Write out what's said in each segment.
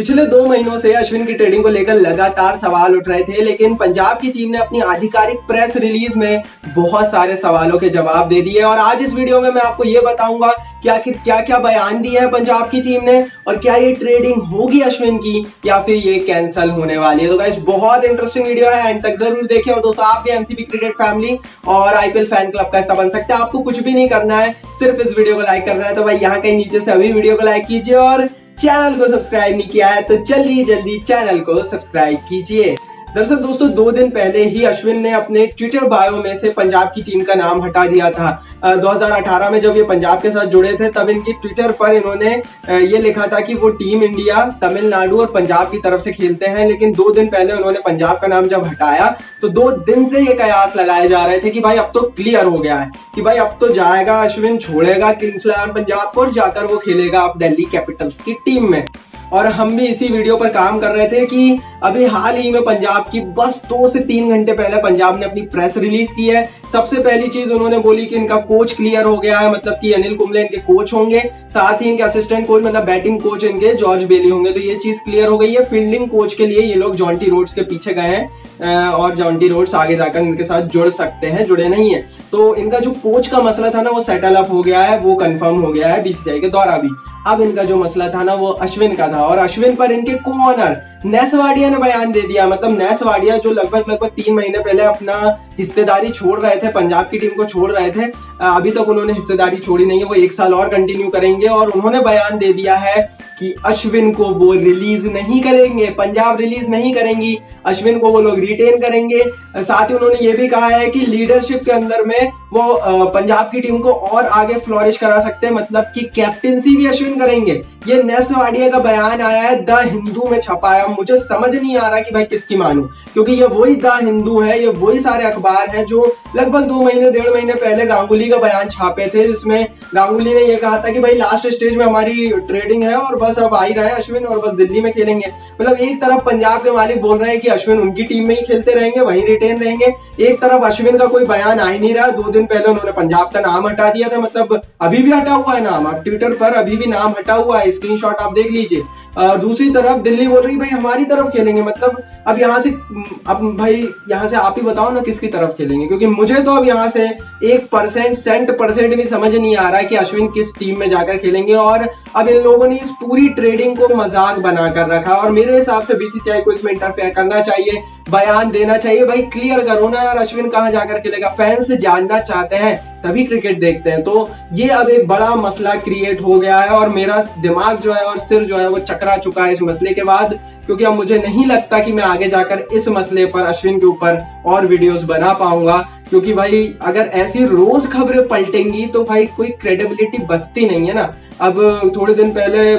पिछले दो महीनों से अश्विन की ट्रेडिंग को लेकर लगातार सवाल उठ रहे थे, लेकिन पंजाब की टीम ने अपनी आधिकारिक प्रेस रिलीज़ में बहुत सारे सवालों के जवाब दे दिए। और आज इस वीडियो में मैं आपको ये बताऊँगा कि आखिर क्या क्या बयान दिए हैं पंजाब की टीम ने और क्या ये ट्रेडिंग होगी अश्विन की या फिर ये कैंसिल होने वाली है। तो गाइस बहुत इंटरेस्टिंग वीडियो है एंड तक ज़रूर देखें और दोस्तों, आप भी एमसीबी क्रिकेट फैमिली और आईपीएल फ़ैन क्लब का हिस्सा बन सकते हैं। आपको कुछ भी नहीं करना है, सिर्फ़ इस वीडियो को लाइक करना है। तो भाई, यहाँ कहीं नीचे से अभी वीडियो को लाइक कीजिए और चैनल को सब्सक्राइब नहीं किया है तो जल्दी जल्दी चैनल को सब्सक्राइब कीजिए। दरअसल दोस्तों, दो दिन पहले ही अश्विन ने अपने ट्विटर बायो में से पंजाब की टीम का नाम हटा दिया था। 2018 में जब ये पंजाब के साथ जुड़े थे, तब इनकी ट्विटर पर इन्होंने ये लिखा था कि वो टीम इंडिया तमिलनाडु और पंजाब की तरफ़ से खेलते हैं, लेकिन दो दिन पहले उन्होंने पंजाब का नाम जब हटाया तो दो दिन से ये कयास लगाए जा रहे थे कि भाई अब तो क्लियर हो गया है, कि भाई अब तो जाएगा अश्विन, छोड़ेगा किंग्स इलेवन पंजाब को और जाकर वो खेलेगा अब दिल्ली कैपिटल्स की टीम में। और हम भी इसी वीडियो पर काम कर रहे थे कि अभी हाल ही में पंजाब की बस दो से तीन घंटे पहले पंजाब ने अपनी प्रेस रिलीज़ की है। सबसे पहली चीज़ उन्होंने बोली कि इनका कोच क्लियर हो गया है मतलब कि अनिल कुंबले इनके कोच होंगे, साथ ही इनके असिस्टेंट कोच मतलब बैटिंग कोच इनके जॉर्ज बेली होंगे। तो ये चीज़ क्लियर हो गई है। फील्डिंग कोच के लिए ये लोग जॉन्टी रोड्स के पीछे गए हैं और जॉन्टी रोड्स आगे जाकर इनके साथ जुड़ सकते हैं, जुड़े नहीं है। तो इनका जो कोच का मसला था ना, वो सेटल अप हो गया है, वो कंफर्म हो गया है बीसीसीआई के द्वारा भी। अब इनका जो मसला था ना, वो अश्विन का था और अश्विन पर इनके को ऑनर नेसवाडिया ने बयान दे दिया। मतलब नेसवाडिया जो लगभग लगभग तीन महीने पहले अपना हिस्सेदारी छोड़ रहे थे, पंजाब की टीम को छोड़ रहे थे अभी तक उन्होंने हिस्सेदारी छोड़ी नहीं है, वो एक साल और कंटिन्यू करेंगे और उन्होंने बयान दे दिया है कि अश्विन को वो रिलीज़ नहीं करेंगे, पंजाब रिलीज़ नहीं करेंगी, अश्विन को वो लोग रिटेन करेंगे। साथ ही उन्होंने ये भी कहा है कि लीडरशिप के अंदर में वो पंजाब की टीम को और आगे फ्लोरिश करा सकते हैं मतलब कि कैप्टेंसी भी अश्विन करेंगे। ये नेसवाडिया का बयान आया है, द हिंदू में छपा है। मुझे समझ नहीं आ रहा कि भाई किसकी मानू, क्योंकि ये वही द हिंदू है, ये वही सारे अखबार है जो लगभग दो महीने, डेढ़ महीने पहले गांगुली का बयान छापे थे, जिसमें गांगुली ने यह कहा था कि भाई लास्ट स्टेज में हमारी ट्रेडिंग है और बस अब आ ही रहा है अश्विन और बस दिल्ली में खेलेंगे। मतलब एक तरफ़ पंजाब के मालिक बोल रहे हैं कि अश्विन उनकी टीम में ही खेलते रहेंगे, वहीं रिटेन रहेंगे। एक तरफ़ अश्विन का कोई बयान आ ही नहीं रहा। दो दिन पहले उन्होंने पंजाब का नाम हटा दिया था मतलब अभी भी हटा हुआ है नाम। आप ट्विटर पर अभी भी नाम हटा हुआ है। स्क्रीनशॉट आप देख लीजिए। दूसरी तरफ़ दिल्ली बोल रही भाई, हमारी तरफ़ खेलेंगे। मतलब अब यहाँ से, अब भाई, यहाँ से आप ही बताओ ना किसकी तरफ़ खेलेंगे। क्योंकि मुझे तो अब यहाँ से एक परसेंट सेंट परसेंट भी समझ नहीं आ रहा है कि अश्विन किस टीम में जाकर खेलेंगे। और अब इन लोगों ने इस पूरी ट्रेडिंग को मज़ाक बनाकर रखा और मेरे हिसाब से बीसीसीआई को इसमें इंटरफेयर करना चाहिए, बयान देना चाहिए। भाई क्लियर करो ना यार, अश्विन कहाँ जाकर खेलेगा? फैंस जानना चाहते हैं, तभी क्रिकेट देखते हैं। तो ये अब एक बड़ा मसला क्रिएट हो गया है और मेरा दिमाग जो है और सिर जो है वो चकरा चुका है इस मसले के बाद, क्योंकि अब मुझे नहीं लगता कि मैं आगे जाकर इस मसले पर, अश्विन के ऊपर और वीडियोस बना पाऊँगा। क्योंकि भाई, अगर ऐसी रोज खबरें पलटेंगी तो भाई कोई क्रेडिबिलिटी बचती नहीं है ना। अब थोड़े दिन पहले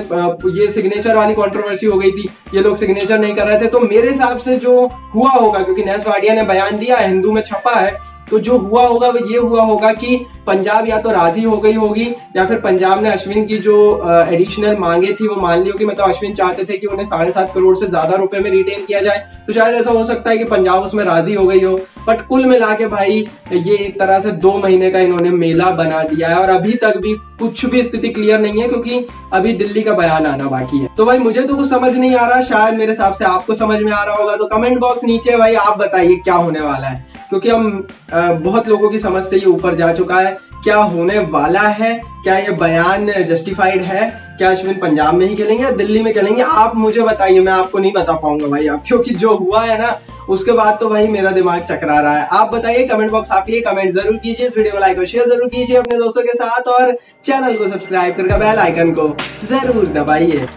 ये सिग्नेचर वाली कंट्रोवर्सी हो गई थी, ये लोग सिग्नेचर नहीं कर रहे थे तो मेरे हिसाब से जो हुआ होगा, क्योंकि नेस वाडिया ने बयान दिया, हिंदू में छपा है तो जो हुआ होगा, वो ये हुआ होगा कि पंजाब या तो राज़ी हो गई होगी, या फिर पंजाब ने अश्विन की जो एडिशनल मांगे थी, वो मान ली होगी। मतलब अश्विन चाहते थे कि उन्हें साढ़े सात करोड़ से ज़्यादा रुपए में रिटेन किया जाए। तो शायद ऐसा हो सकता है कि पंजाब उसमें राज़ी हो गई हो। बट कुल मिला के भाई, ये एक तरह से दो महीने का इन्होंने मेला बना दिया है। और अभी तक भी कुछ भी स्थिति क्लियर नहीं है, क्योंकि अभी दिल्ली का बयान आना बाकी है। तो भाई, मुझे तो कुछ समझ नहीं आ रहा। शायद मेरे हिसाब से आपको समझ में आ रहा होगा। तो कमेंट बॉक्स नीचे भाई, आप बताइए क्या होने वाला है। क्योंकि हम बहुत लोगों की समझ से ही ऊपर जा चुका है। क्या होने वाला है? क्या ये बयान जस्टिफाइड है? क्या अश्विन पंजाब में ही खेलेंगे या दिल्ली में खेलेंगे? आप मुझे बताइए, मैं आपको नहीं बता पाऊँगा भाई आप क्योंकि जो हुआ है ना, उसके बाद तो भाई मेरा दिमाग चकरा रहा है। आप बताइए कमेंट बॉक्स आपके लिए कमेंट ज़रूर कीजिए, इस वीडियो को लाइक और शेयर ज़रूर कीजिए अपने दोस्तों के साथ और चैनल को सब्सक्राइब करके बेल आइकन को ज़रूर दबाइए।